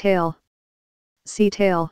tail, sea tail.